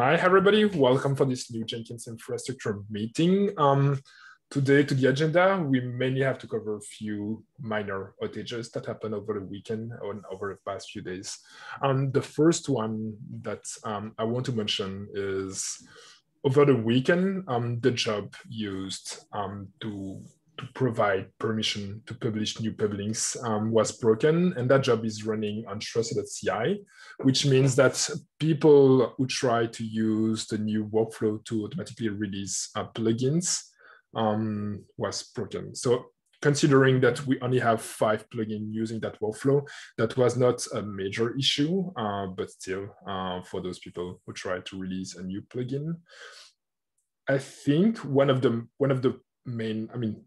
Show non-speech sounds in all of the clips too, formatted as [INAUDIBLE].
Hi, everybody. Welcome for this new Jenkins infrastructure meeting. Um, today to the agenda, we mainly have to cover a few minor outages that happened over the weekend or over the past few days. Um, the first one that um, I want to mention is over the weekend, um, the job used um, to to provide permission to publish new pub links um, was broken, and that job is running on trusted.ci, which means that people who try to use the new workflow to automatically release uh, plugins um, was broken. So considering that we only have five plugins using that workflow, that was not a major issue, uh, but still uh, for those people who try to release a new plugin. I think one of the one of the main, I mean,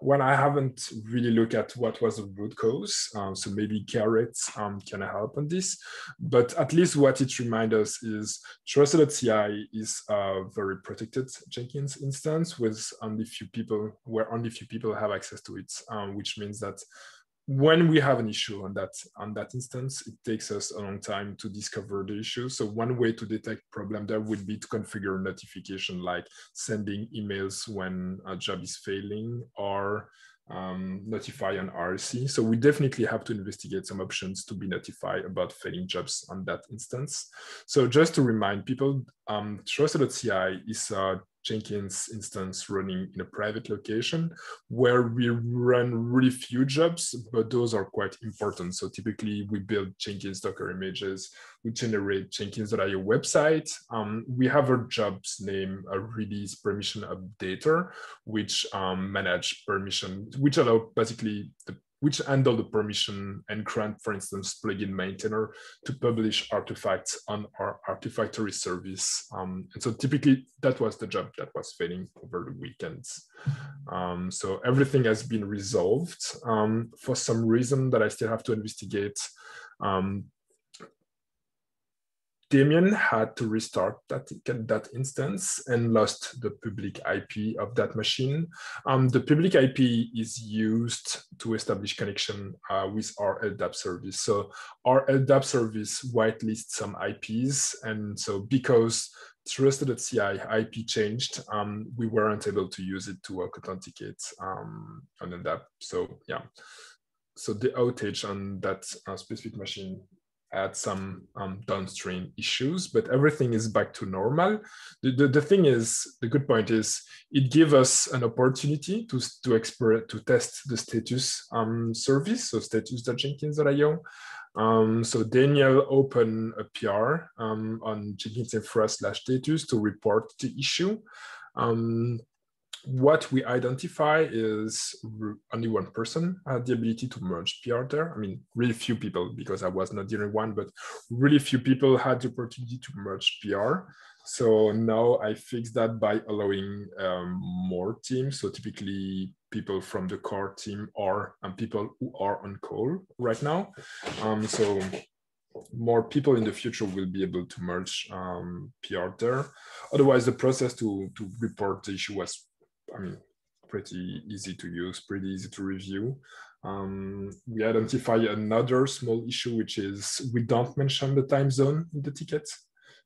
when I haven't really looked at what was the root cause, um, so maybe Gareth um, can help on this, but at least what it reminds us is Trusted.ci is a very protected Jenkins instance with only few people, where only few people have access to it, um, which means that when we have an issue on that on that instance, it takes us a long time to discover the issue. So one way to detect problem there would be to configure notification like sending emails when a job is failing or um, notify on IRC. So we definitely have to investigate some options to be notified about failing jobs on that instance. So just to remind people, um, Trusted.ci is a Jenkins instance running in a private location where we run really few jobs, but those are quite important. So typically we build Jenkins Docker images, we generate Jenkins.io website. Um, we have our jobs name a release permission updater, which um, manage permission, which allow basically the which handle the permission and grant, for instance, plugin maintainer to publish artifacts on our Artifactory service. Um, and so typically that was the job that was failing over the weekends. Um, so everything has been resolved. Um, for some reason that I still have to investigate, um, Damien had to restart that, that instance and lost the public IP of that machine. Um, the public IP is used to establish connection uh, with our LDAP service. So our LDAP service whitelists some IPs. And so because Trusted.ci IP changed, um, we weren't able to use it to authenticate um, on LDAP. So yeah, so the outage on that uh, specific machine had some um, downstream issues, but everything is back to normal. The, the, the, thing is, the good point is it gives us an opportunity to, to, explore, to test the status um, service, so status.jenkins.io. Um, so Daniel opened a PR um, on Jenkins Infra slash status to report the issue. Um, what we identify is only one person had the ability to merge PR there. I mean, really few people because I was not the only one, but really few people had the opportunity to merge PR. So now I fixed that by allowing um, more teams. So typically people from the core team are and people who are on call right now. Um, so more people in the future will be able to merge um, PR there. Otherwise, the process to, to report the issue was I mean, pretty easy to use, pretty easy to review. Um, we identify another small issue, which is we don't mention the time zone in the ticket.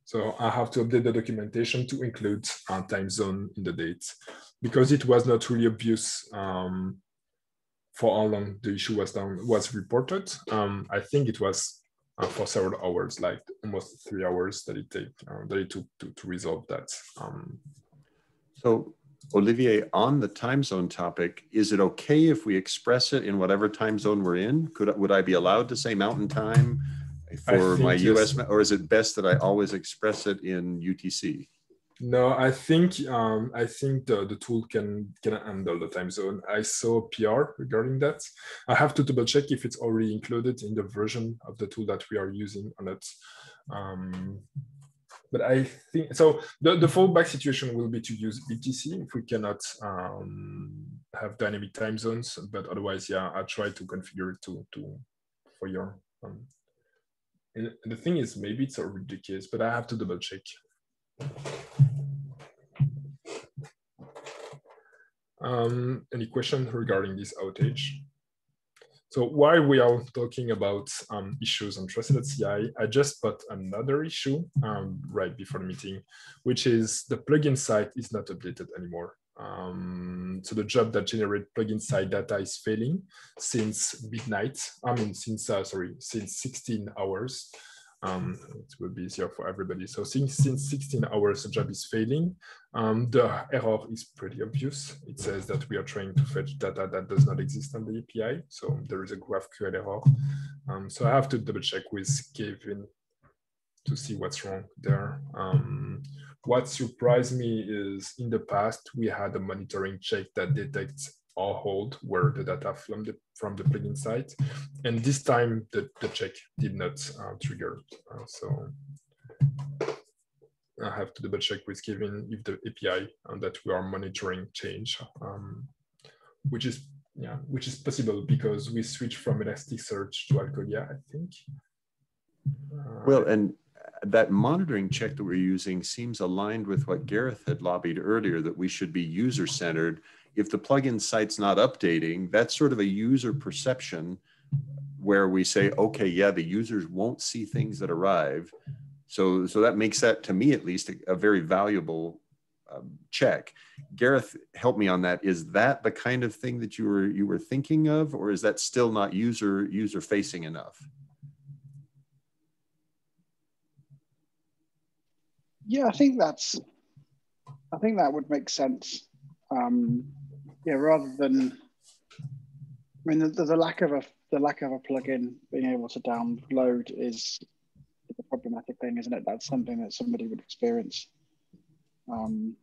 So I have to update the documentation to include uh, time zone in the date because it was not really obvious um, for how long the issue was down was reported. Um, I think it was uh, for several hours, like almost three hours that it take uh, that it took to, to resolve that. Um, so Olivier, on the time zone topic, is it okay if we express it in whatever time zone we're in? Could would I be allowed to say Mountain Time for my US, or is it best that I always express it in UTC? No, I think um, I think the, the tool can can handle the time zone. I saw PR regarding that. I have to double check if it's already included in the version of the tool that we are using on it. Um, but I think so. The, the fallback situation will be to use UTC if we cannot um, have dynamic time zones. But otherwise, yeah, I try to configure it to to for your. Um, and the thing is, maybe it's already the case, but I have to double check. Um, any questions regarding this outage? So while we are talking about um, issues on Trusted CI, I just put another issue um, right before the meeting, which is the plugin site is not updated anymore. Um, so the job that generate plugin site data is failing since midnight. I mean, since uh, sorry, since 16 hours. Um, it will be easier for everybody. So since, since 16 hours, the job is failing. Um, the error is pretty obvious. It says that we are trying to fetch data that does not exist on the API. So there is a GraphQL error. Um, so I have to double check with Kevin to see what's wrong there. Um, what surprised me is in the past, we had a monitoring check that detects or hold where the data from the from the plugin site. And this time the, the check did not uh, trigger. Uh, so I have to double check with Kevin if the API uh, that we are monitoring change, um, which is yeah, which is possible because we switched from Elasticsearch to Algolia, I think. Uh, well, and that monitoring check that we're using seems aligned with what Gareth had lobbied earlier that we should be user centered if the plugin site's not updating, that's sort of a user perception where we say, okay, yeah, the users won't see things that arrive. So, so that makes that, to me at least, a, a very valuable um, check. Gareth, help me on that. Is that the kind of thing that you were you were thinking of, or is that still not user user facing enough? Yeah, I think that's. I think that would make sense. Um, yeah, rather than, I mean, the, the lack of a the lack of a plugin being able to download is the problematic thing, isn't it? That's something that somebody would experience. Um,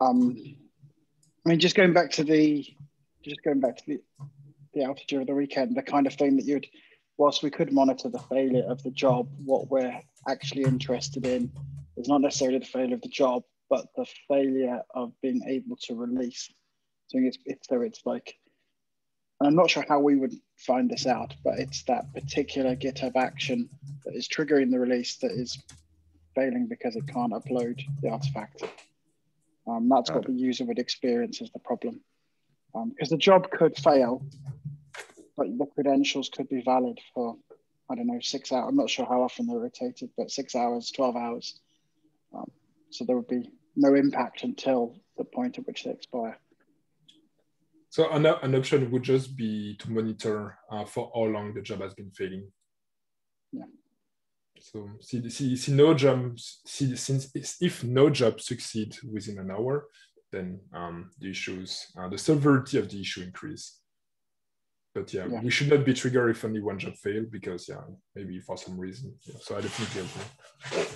um, I mean, just going back to the, just going back to the, the outage over the weekend, the kind of thing that you'd, whilst we could monitor the failure of the job, what we're actually interested in is not necessarily the failure of the job, but the failure of being able to release. So it's, it's so it's like, I'm not sure how we would find this out, but it's that particular GitHub action that is triggering the release that is failing because it can't upload the artifact. Um, that's what the user would experience as the problem. Because um, the job could fail, but the credentials could be valid for, I don't know, six hours. I'm not sure how often they're rotated, but six hours, 12 hours. Um, so there would be no impact until the point at which they expire. So an, an option would just be to monitor uh, for how long the job has been failing. Yeah. So see, see, see no job, see, since if no job succeed within an hour, then um, the issues, uh, the severity of the issue increase. But yeah, yeah, we should not be triggered if only one job failed because yeah, maybe for some reason. Yeah, so I definitely agree.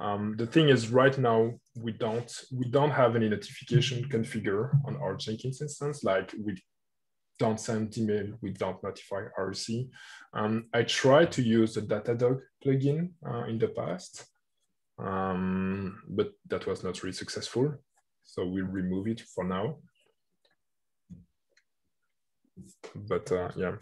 Um, the thing is, right now we don't we don't have any notification configure on our Jenkins instance. Like we don't send email, we don't notify IRC. Um, I tried to use the Datadog plugin uh, in the past, um, but that was not really successful. So we'll remove it for now. But uh, yeah.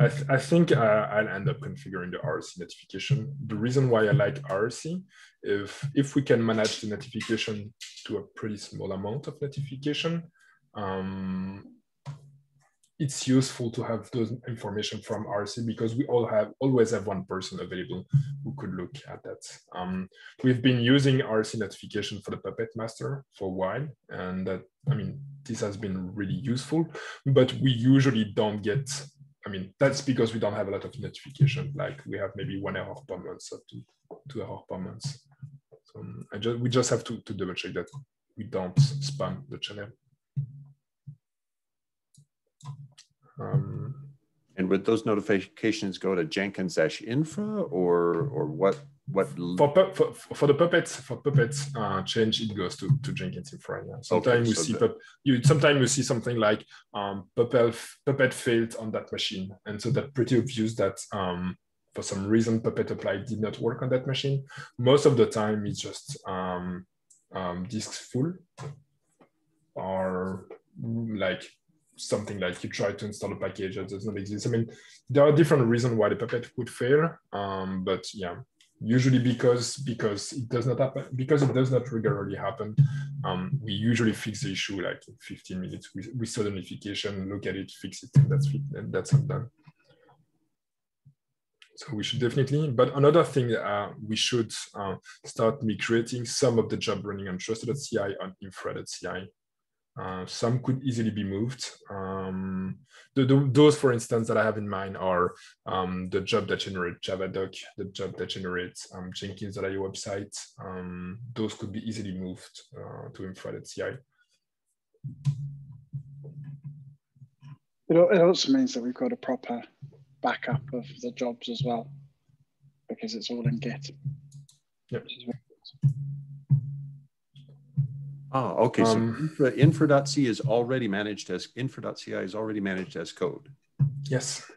I, th I think uh, I'll end up configuring the IRC notification. The reason why I like IRC, if, if we can manage the notification to a pretty small amount of notification, um, it's useful to have those information from IRC because we all have always have one person available who could look at that. Um, we've been using IRC notification for the Puppet Master for a while, and that I mean this has been really useful. But we usually don't get I mean, that's because we don't have a lot of notification. Like we have maybe one error per month, up to two error per month. So um, I just, we just have to, to double check that we don't spam the channel. Um, and would those notifications go to Jenkins-infra or or what what for, for, for the puppets for puppets uh, change it goes to, to Jenkins Infra. Yeah. Sometimes okay, you so see pup, you sometimes you see something like um, puppet puppet failed on that machine, and so that pretty obvious that um, for some reason puppet apply did not work on that machine. Most of the time it's just um, um, disks full or like something like you try to install a package that does not exist. I mean, there are different reasons why the puppet would fail, um, but yeah, usually because because it does not happen because it does not regularly happen um, we usually fix the issue like in 15 minutes with, with notification look at it fix it and that's it and that's done. So we should definitely but another thing uh, we should uh, start migrating some of the job running on trusted.ci on infra.ci uh, some could easily be moved. Um, the, the, those, for instance, that I have in mind are um, the job that generate Javadoc, the job that generates um, Jenkins.io website. Um, those could be easily moved uh, to infra.ci. It, it also means that we've got a proper backup of the jobs as well, because it's all in Git. Yep. Oh, okay. So um, infra, infra.c is already managed as infra.ci is already managed as code. Yes.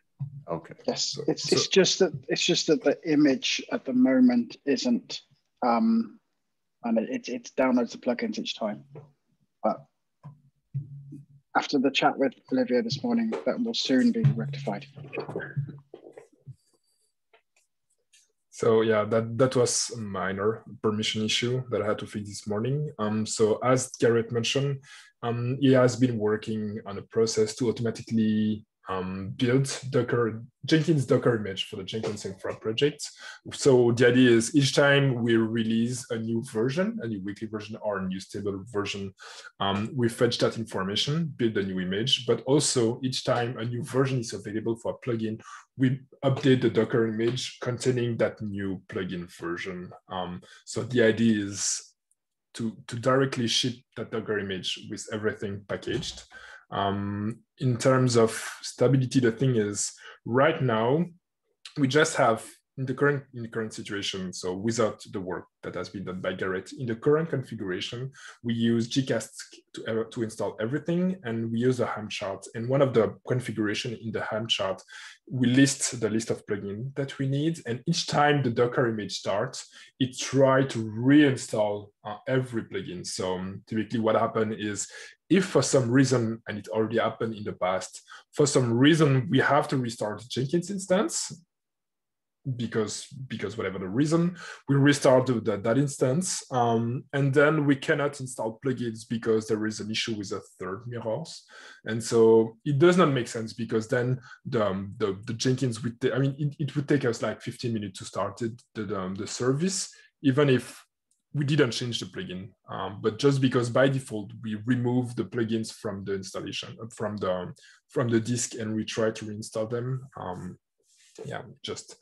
Okay. Yes. It's so, it's just that it's just that the image at the moment isn't um and it, it downloads the plugins each time. But after the chat with Olivier this morning, that will soon be rectified. So yeah, that, that was a minor permission issue that I had to fix this morning. Um, so as Gareth mentioned, um, he has been working on a process to automatically um, build Docker Jenkins Docker image for the Jenkins Infra project. So the idea is each time we release a new version, a new weekly version or a new stable version, um, we fetch that information, build a new image, but also each time a new version is available for a plugin, we update the Docker image containing that new plugin version. Um, so the idea is to, to directly ship that Docker image with everything packaged. Um, in terms of stability, the thing is right now, we just have in the current in the current situation, so without the work that has been done by Gareth, in the current configuration, we use JCasC to, to install everything, and we use the Helm chart. And one of the configuration in the Helm chart, we list the list of plugins that we need, and each time the Docker image starts, it tries to reinstall uh, every plugin. So um, typically, what happened is if for some reason, and it already happened in the past, for some reason we have to restart Jenkins instance, because because whatever the reason we restart the, that instance. Um, and then we cannot install plugins because there is an issue with the third mirrors and so it does not make sense because then the um, the, the jenkins would i mean it, it, would take us like 15 minutes to start it, the, um, the service even if we didn't change the plugin. Um, but just because by default we remove the plugins from the installation from the from the disk and we try to reinstall them um, yeah just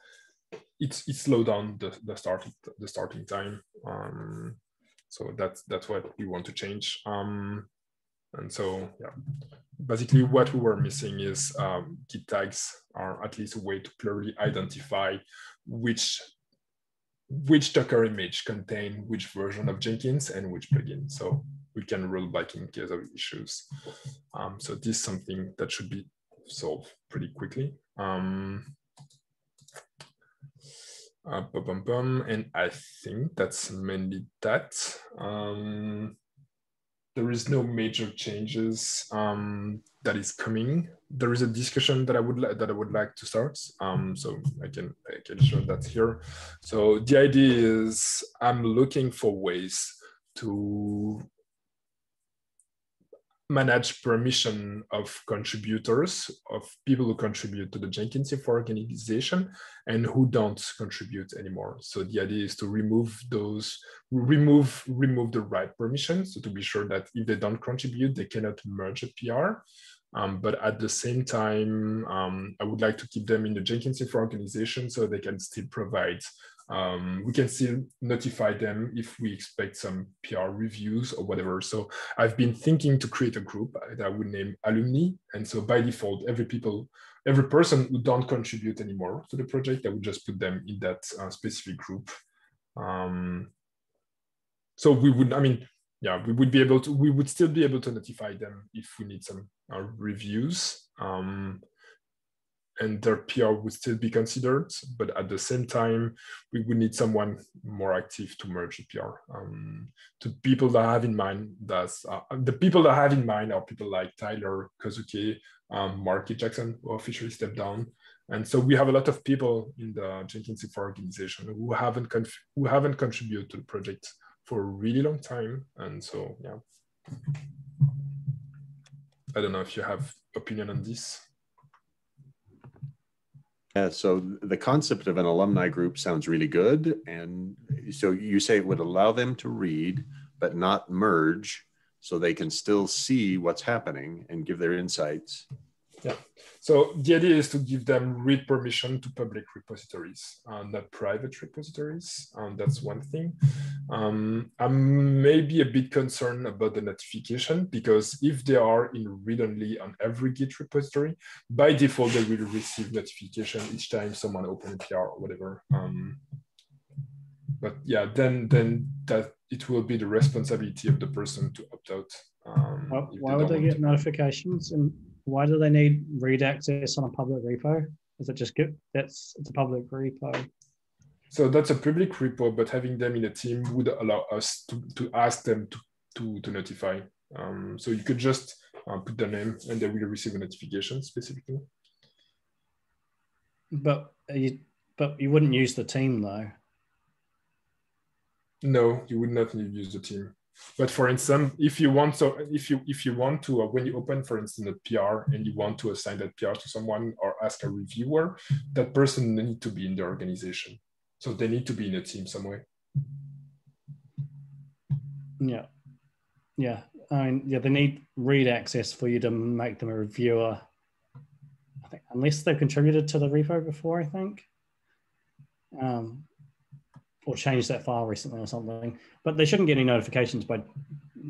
it's it slowed down the, the starting the starting time. Um, so that's that's what we want to change. Um, and so yeah, basically what we were missing is um, git tags are at least a way to clearly identify which which Docker image contain which version of Jenkins and which plugin. So we can roll back in case of issues. Um, so this is something that should be solved pretty quickly. Um, uh, bum, bum, and I think that's mainly that. Um, there is no major changes um, that is coming. There is a discussion that I would that I would like to start. Um, so I can I can show that here. So the idea is I'm looking for ways to manage permission of contributors, of people who contribute to the Jenkins Infra organization and who don't contribute anymore. So the idea is to remove those, remove, remove the right permissions so to be sure that if they don't contribute, they cannot merge a PR. Um, but at the same time, um, I would like to keep them in the Jenkins Infra organization so they can still provide um, we can still notify them if we expect some PR reviews or whatever. So I've been thinking to create a group that I would name alumni. And so by default, every people, every person who don't contribute anymore to the project, I would just put them in that uh, specific group. Um, so we would, I mean, yeah, we would be able to, we would still be able to notify them if we need some uh, reviews. Um, and their PR would still be considered, but at the same time, we would need someone more active to merge the PR. Um, to people that I have in mind, that's uh, the people that I have in mind are people like Tyler Kozuke, um, Marky Jackson, who officially stepped down, And so we have a lot of people in the Jenkins Infra organization who haven't who haven't contributed to the project for a really long time. And so, yeah. I don't know if you have opinion on this. Yeah, so the concept of an alumni group sounds really good. And so you say it would allow them to read, but not merge so they can still see what's happening and give their insights. Yeah. So the idea is to give them read permission to public repositories, uh, not private repositories. Um, that's one thing. Um, I'm maybe a bit concerned about the notification because if they are in read-only on every Git repository, by default, they will receive notification each time someone open a PR or whatever. Um, but yeah, then then that it will be the responsibility of the person to opt out. Um, why, why would they get notifications and why do they need read access on a public repo? Is it just good? That's it's a public repo. So that's a public repo, but having them in a team would allow us to, to ask them to, to, to notify. Um, so you could just uh, put their name and they will receive a notification specifically. But you, but you wouldn't use the team though. No, you would not use the team. But for instance, if you want, so if you if you want to, uh, when you open, for instance, a PR and you want to assign that PR to someone or ask a reviewer, that person need to be in the organization. So they need to be in a team some way. Yeah, yeah. I mean, yeah, they need read access for you to make them a reviewer. I think unless they've contributed to the repo before, I think. Um, or changed that file recently or something. But they shouldn't get any notifications by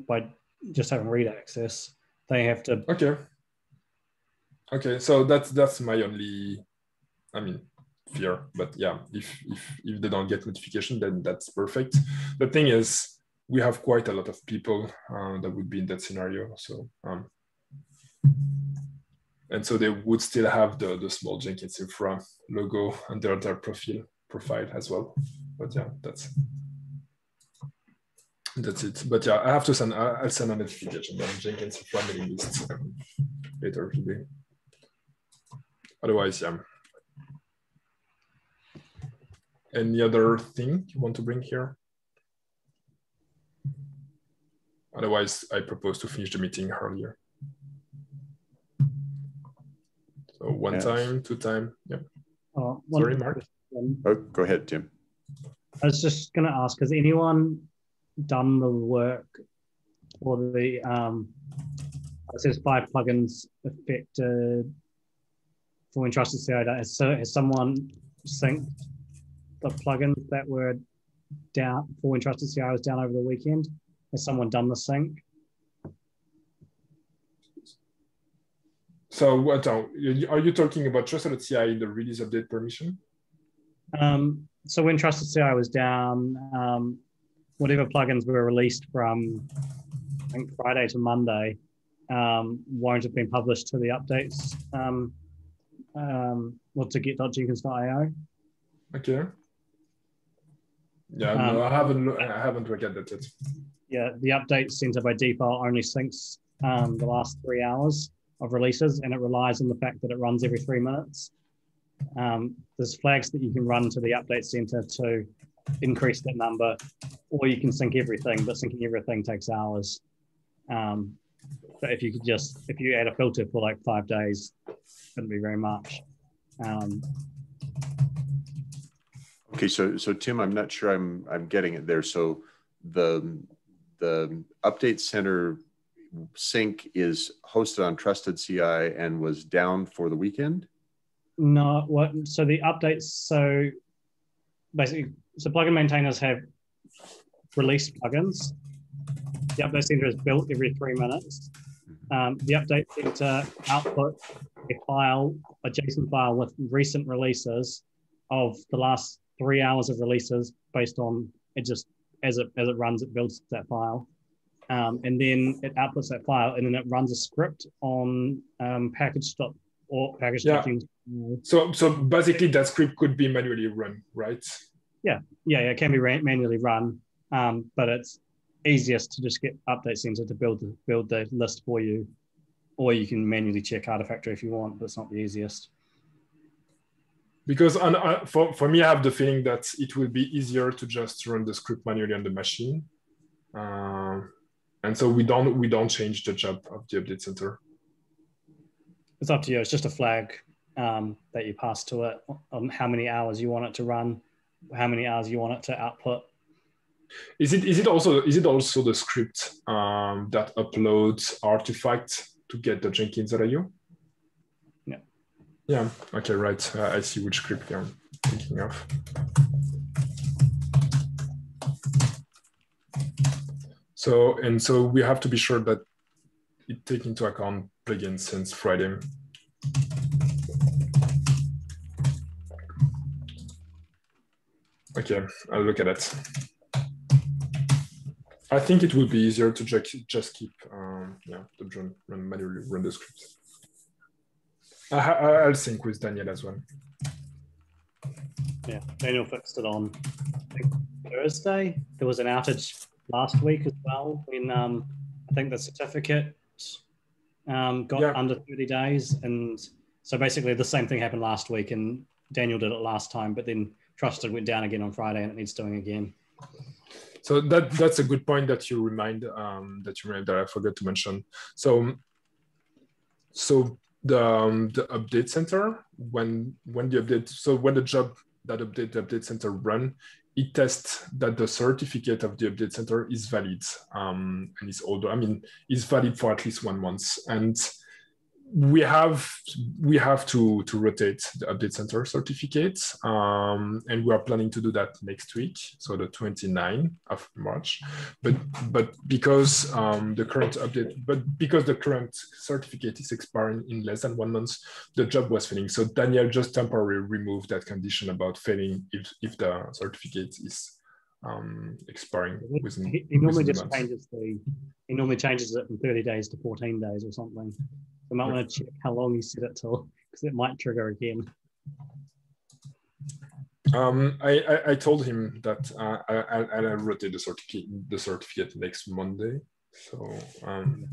by just having read access. They have to. Okay. Okay, so that's that's my only, I mean, fear. But yeah, if if if they don't get notification, then that's perfect. The thing is, we have quite a lot of people uh, that would be in that scenario. So um, and so they would still have the the small Jenkins infra logo under their profile profile as well but yeah, that's that's it. But yeah, I have to send. I'll send a notification on Jenkins family list um, later today. Otherwise, yeah. Any other thing you want to bring here? Otherwise, I propose to finish the meeting earlier. So one yes. time, two time, yeah. Uh, Sorry, Mark. Oh, go ahead, Tim. I was just going to ask: Has anyone done the work for the? Um, it says five plugins affected for entrusted CI data. So has someone synced the plugins that were down for entrusted CI was down over the weekend? Has someone done the sync? So what are you talking about trusted CI in the release update permission? Um, so when Trusted CI was down, um, whatever plugins were released from I think Friday to Monday um, won't have been published to the updates. Um, um, well, to get.jenkins.io. Okay. Yeah, no, um, I haven't. I haven't that yet. Yeah, the update center by default only syncs um, the last three hours of releases, and it relies on the fact that it runs every three minutes. Um, there's flags that you can run to the update center to increase that number, or you can sync everything, but syncing everything takes hours. Um, but if you could just, if you add a filter for like five days, wouldn't be very much. Um, okay, so so Tim, I'm not sure I'm I'm getting it there. So the the update center sync is hosted on Trusted CI and was down for the weekend. No, what? So the updates. So basically, so plugin maintainers have released plugins. The update center is built every three minutes. Um, the update center output a file, a JSON file with recent releases of the last three hours of releases based on it just as it as it runs, it builds that file. Um, and then it outputs that file, and then it runs a script on um, package or package yeah. So, so basically, that script could be manually run, right? Yeah, yeah, yeah it can be ran- manually run, um, but it's easiest to just get update center to build the build the list for you, or you can manually check Artifactory if you want, but it's not the easiest. because on, uh, for, for me, I have the feeling that it will be easier to just run the script manually on the machine. Uh, and so we don't we don't change the job of the update center. It's up to you. It's just a flag um, that you pass to it on how many hours you want it to run, how many hours you want it to output. Is it is it also is it also the script um, that uploads artifact to get.jenkins.io? Yeah. Yeah. Okay. Right. Uh, I see which script I'm thinking of. So and so we have to be sure that it take into account plugins since Friday. Okay, I'll look at it. I think it will be easier to just, just keep um, yeah, the run manually run the script. I, will sync with Daniel as well. Yeah, Daniel fixed it on Thursday. There was an outage last week as well when um, I think the certificate um, got yeah. under 30 days. And so basically the same thing happened last week and Daniel did it last time, but then trusted went down again on Friday and it needs doing again. So that that's a good point that you remind um, that you remind that I forgot to mention. So so the um, the update center when when the update so when the job that update the update center run it tests that the certificate of the update center is valid um, and is older. I mean, is valid for at least one month. And we have we have to to rotate the update center certificates um, and we are planning to do that next week so the 29th of march but but because um, the current update but because the current certificate is expiring in less than one month the job was failing so daniel just temporarily removed that condition about failing if if the certificate is um, expiring within. He normally just months. changes the. He normally changes it from 30 days to 14 days or something. I might want to check how long you set it till because it might trigger again. Um, I, I, I, told him that uh, I, I, I rotate the certificate the certificate next Monday, so um,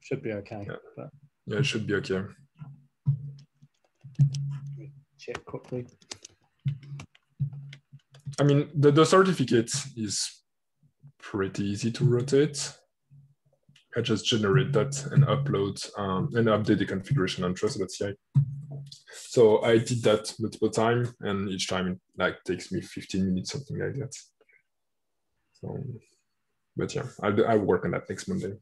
should be okay. Yeah. But... yeah, it should be okay. Check quickly. I mean, the, the certificate is pretty easy to rotate. I just generate that and upload um, and update the configuration on Trust.ci. So I did that multiple times, and each time it like takes me 15 minutes, something like that. So, but yeah, I'll, I'll work on that next Monday.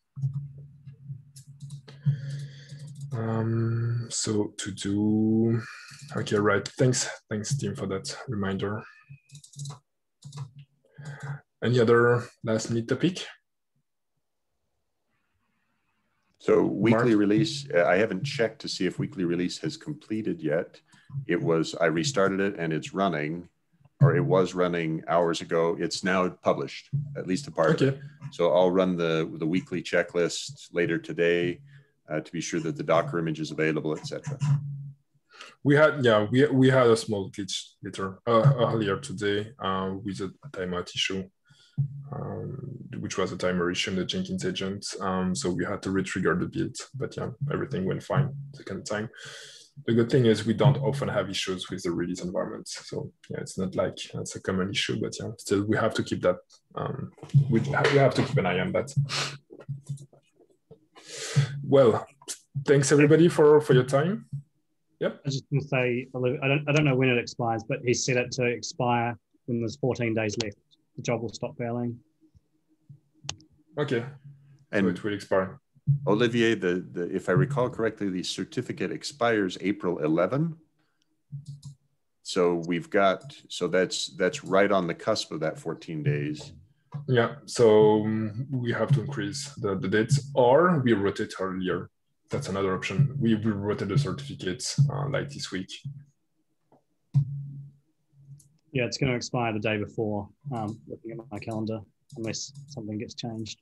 Um, so to do, okay, right. Thanks, thanks, Tim, for that reminder. Any other last minute topic? So weekly Mark? release, uh, I haven't checked to see if weekly release has completed yet. It was, I restarted it and it's running, or it was running hours ago. It's now published, at least a part okay. of it. So I'll run the, the weekly checklist later today uh, to be sure that the Docker image is available, etc. We had, yeah, we, we had a small glitch later uh, earlier today uh, with a timeout issue um, which was a timer issue in the Jenkins agent. Um, so we had to retrigger the build, but yeah, everything went fine second time. The good thing is we don't often have issues with the release environment. So yeah, it's not like it's a common issue, but yeah, still we have to keep that, um, we, we have to keep an eye on that. Well, thanks everybody for, for your time. Yep. I was just going to say, I don't, I don't know when it expires, but he set it to expire when there's 14 days left the job will stop failing. Okay. And so it will expire. Olivier, the, the if I recall correctly, the certificate expires April 11. So we've got so that's that's right on the cusp of that 14 days. Yeah, so um, we have to increase the, the dates or we rotate earlier. That's another option. We will rotate the certificates uh, like this week. Yeah, it's going to expire the day before. Um, looking at my calendar, unless something gets changed.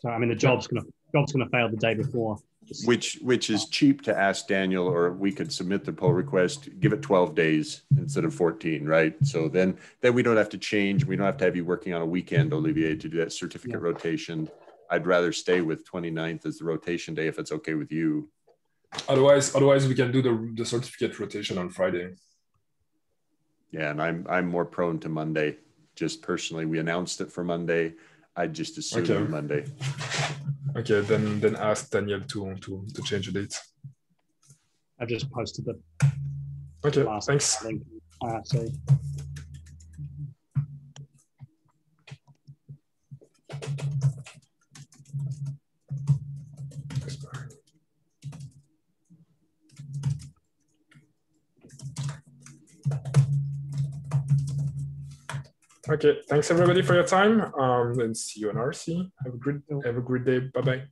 So I mean, the job's going to job's going to fail the day before. Which which is cheap to ask Daniel, or we could submit the pull request, give it 12 days instead of 14, right? So then then we don't have to change. We don't have to have you working on a weekend, Olivier, to do that certificate yeah. rotation. I'd rather stay with 29th as the rotation day if it's okay with you. Otherwise, otherwise we can do the, the certificate rotation on Friday. Yeah, and I'm I'm more prone to Monday. Just personally, we announced it for Monday. I just assume okay. Monday. [LAUGHS] Okay, then then ask Daniel to to to change the date. I've just posted the. Okay, thanks. Link. Uh, so. Okay, thanks everybody for your time. Um, and see you on IRC. Have a great have a great day. Bye bye.